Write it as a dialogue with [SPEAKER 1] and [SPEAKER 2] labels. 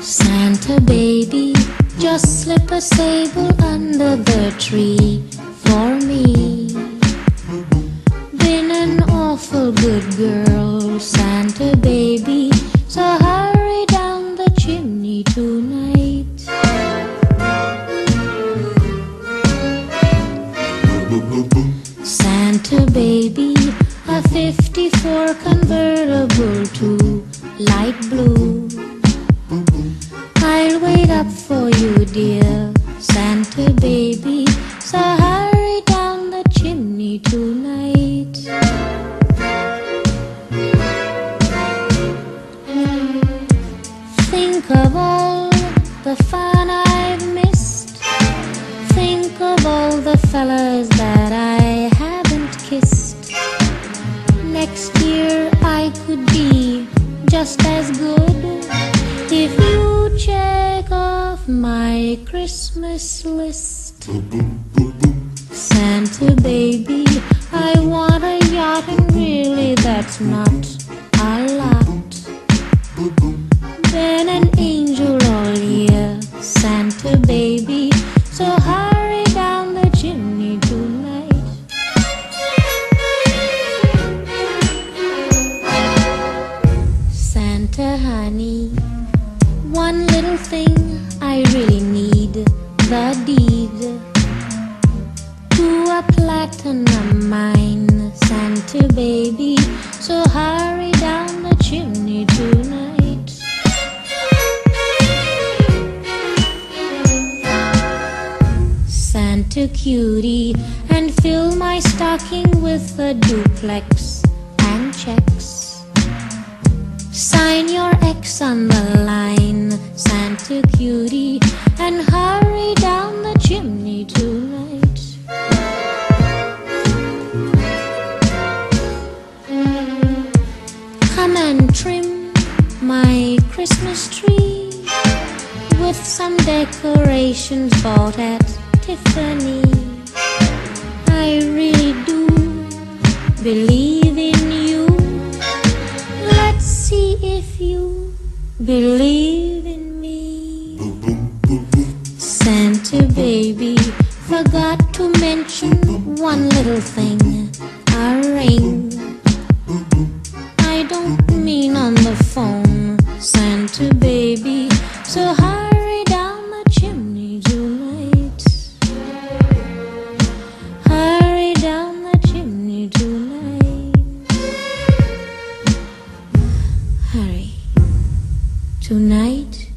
[SPEAKER 1] Santa baby, just slip a sable under the tree for me. Good girl, Santa baby, so hurry down the chimney tonight. Santa baby, a 54 convertible too light blue. I'll wait up for you, dear Santa baby. So hurry down the chimney tonight. Fellas that I haven't kissed. Next year I could be just as good if you check off my Christmas list. Santa baby, I want a yacht, and really that's not Santa honey, one little thing I really need the deed to a platinum mine, Santa baby. So hurry down the chimney tonight. Santa cutie, and fill my stocking with a duplex and checks. Sign your X on the line, Santa cutie, and hurry down the chimney tonight. Come and trim my Christmas tree with some decorations bought at Tiffany. Believe in me. Santa baby forgot to mention one little thing a ring. I don't mean on the phone, Santa baby. So hurry Tonight